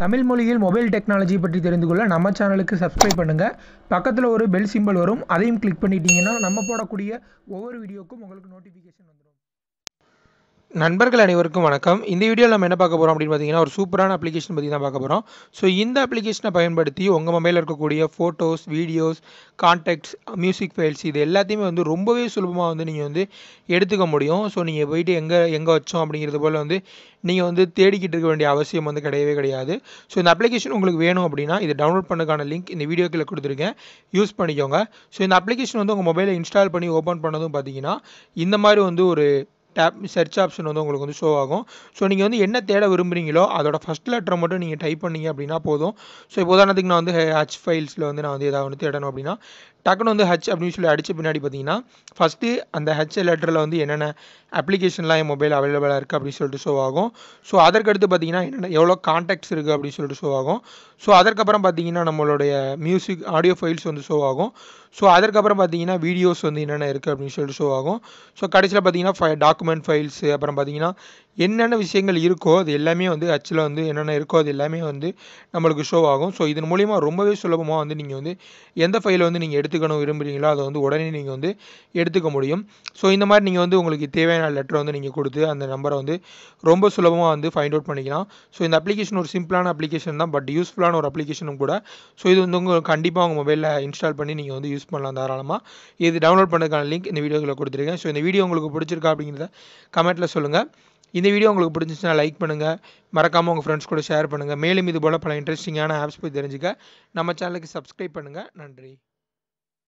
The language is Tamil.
தமிழ் மொழியில் மொபைல் டெக்னாலஜி பற்றி தெரிந்து கொள்ள நம்ம சேனலுக்கு சப்ஸ்கிரைப் பண்ணுங்கள் பக்கத்தில் ஒரு பெல் சிம்பல் வரும். அதையும் கிளிக் பண்ணிட்டீங்கன்னா நம்ம போடக்கூடிய ஒவ்வொரு வீடியோக்கும் உங்களுக்கு நோட்டிஃபிகேஷன் வந்துடும் நண்பர்கள் அனைவருக்கும் வணக்கம். இந்த வீடியோவில் நம்ம என்ன பார்க்க போகிறோம் அப்படின்னு பார்த்தீங்கன்னா ஒரு சூப்பரான அப்ளிகேஷன் பற்றி தான் பார்க்க போகிறோம் ஸோ இந்த அப்ளிகேஷனை பயன்படுத்தி உங்கள் மொபைலில் இருக்கக்கூடிய photos videos contacts music files இது எல்லாத்தையுமே வந்து ரொம்பவே சுலபமாக வந்து நீங்கள் வந்து எடுத்துக்க முடியும். ஸோ நீங்கள் போயிட்டு எங்கே எங்கே வச்சோம் அப்படிங்கிறது போல் வந்து நீங்கள் வந்து தேடிக்கிட்டு இருக்க வேண்டிய அவசியம் வந்து கிடையவே கிடையாது. ஸோ இந்த அப்ளிகேஷன் உங்களுக்கு வேணும் அப்படின்னா இது டவுன்லோட் பண்ணதுக்கான லிங்க் இந்த வீடியோக்கில் கொடுத்துருக்கேன். யூஸ் பண்ணிக்கோங்க. ஸோ இந்த அப்ளிகேஷன் வந்து உங்கள் மொபைலை இன்ஸ்டால் பண்ணி ஓப்பன் பண்ணதும் பார்த்தீங்கன்னா இந்த மாதிரி வந்து ஒரு டேப் சர்ச் ஆப்ஷன் வந்து உங்களுக்கு வந்து ஷோ ஆகும். ஸோ நீங்கள் வந்து என்ன தேட விரும்புகிறீங்களோ அதோட ஃபஸ்ட் லெட்டரை மட்டும் நீங்கள் டைப் பண்ணீங்க அப்படின்னா போதும். ஸோ இப்போ உதாரணத்துக்கு நான் வந்து ஹச் ஃபைல்ஸில் வந்து நான் வந்து ஏதாவது வந்து தேடணும் அப்படின்னா டக்குன்னு வந்து ஹச் அப்படின்னு சொல்லி அடித்த பின்னாடி பார்த்தீங்கன்னா ஃபஸ்ட்டு அந்த ஹச் லெட்டரில் வந்து என்னென்ன அப்ளிகேஷன்லாம் என் மொபைல் அவைலபிளாக இருக்குது அப்படின்னு சொல்லிட்டு ஷோ ஆகும். ஸோ அதற்கடுத்து பார்த்தீங்கன்னா என்னென்ன எவ்வளோ காண்டாக்ட்ஸ் இருக்குது அப்படின்னு சொல்லிட்டு ஷோ ஆகும். ஸோ அதற்கப்புறம் பார்த்தீங்கன்னா நம்மளுடைய மியூசிக் ஆடியோ ஃபைல்ஸ் வந்து ஷோ ஆகும். ஸோ அதற்கப்புறம் பார்த்தீங்கன்னா வீடியோஸ் வந்து என்னென்ன இருக்குது அப்படின்னு சொல்லிட்டு ஷோ ஆகும். ஸோ கடைசியில் பார்த்தீங்கன்னா ஃபை டாக்குமெண்ட் ஃபைல்ஸு அப்புறம் பார்த்தீங்கன்னா என்னென்ன விஷயங்கள் இருக்கோ அது எல்லாமே வந்து ஹச்சில் வந்து என்னென்ன இருக்கோ அது எல்லாமே வந்து நம்மளுக்கு ஷோ ஆகும். ஸோ இதன் மூலிமா ரொம்பவே சுலபமாக வந்து நீங்கள் வந்து எந்த ஃபைலை வந்து நீங்கள் எடுத்துக்கணும் விரும்புகிறீங்களோ அதை வந்து உடனே நீங்கள் வந்து எடுத்துக்க முடியும். ஸோ இந்த மாதிரி நீங்கள் வந்து உங்களுக்கு தேவையான லெட்டர் வந்து நீங்கள் கொடுத்து அந்த நம்பரை வந்து ரொம்ப சுலபமாக வந்து ஃபைண்ட் அவுட் பண்ணிக்கலாம். ஸோ இந்த அப்ளிகேஷன் ஒரு சிம்பிளான அப்ளிகேஷன் தான் பட் யூஸ்ஃபுல்லான ஒரு அப்ளிகேஷனும் கூட. ஸோ இது வந்து உங்களுக்கு கண்டிப்பாக உங்கள் மொபைலில் இன்ஸ்டால் பண்ணி நீங்கள் வந்து யூஸ் பண்ணலாம் தாராளமாக இது டவுன்லோட் பண்ணுறதுக்கான லிங்க் இந்த வீடியோவில் கொடுத்துருக்கேன். ஸோ இந்த வீடியோ உங்களுக்கு பிடிச்சிருக்கா அப்படிங்கிறத கமெண்ட்டில் சொல்லுங்கள் இந்த வீடியோ உங்களுக்கு பிடிச்சிச்சுன்னா லைக் பண்ணுங்கள் மறக்காமல் உங்கள் ஃப்ரெண்ட்ஸ் கூட ஷேர் பண்ணுங்கள் மேலும் இது போல் பல இன்ட்ரெஸ்டிங்கான ஆப்ஸ் போய் தெரிஞ்சுக்க. நம்ம சேனலுக்கு சப்ஸ்கிரைப் பண்ணுங்கள் நன்றி.